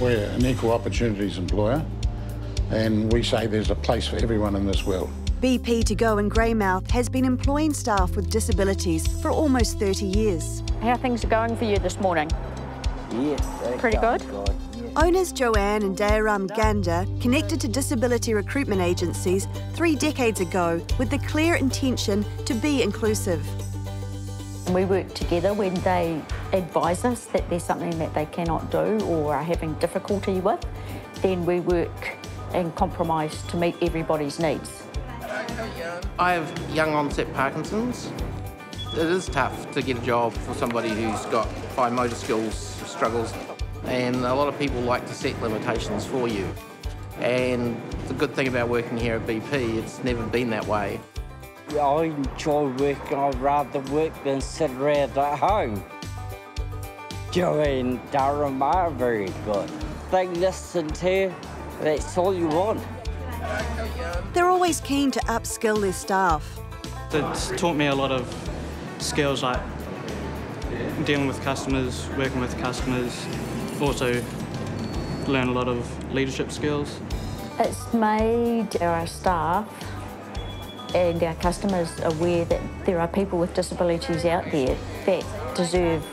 We're an equal opportunities employer, and we say there's a place for everyone in this world. BP 2Go in Greymouth has been employing staff with disabilities for almost 30 years. How things are going for you this morning? Yes. Pretty good? Owners Joanne and Dayaram Ganda connected to disability recruitment agencies three decades ago with the clear intention to be inclusive. We work together when they advise us that there's something that they cannot do or are having difficulty with, then we work and compromise to meet everybody's needs. I have young onset Parkinson's. It is tough to get a job for somebody who's got fine motor skills struggles, and a lot of people like to set limitations for you. And the good thing about working here at BP, it's never been that way. I enjoy working. I'd rather work than sit around at home. Joey and Durham are very good. They listen to you. That's all you want. They're always keen to upskill their staff. It's taught me a lot of skills like dealing with customers, working with customers, also learn a lot of leadership skills. It's made our staff and our customers aware that there are people with disabilities out there that deserve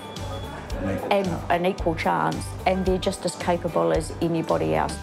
an, an equal chance and they're just as capable as anybody else.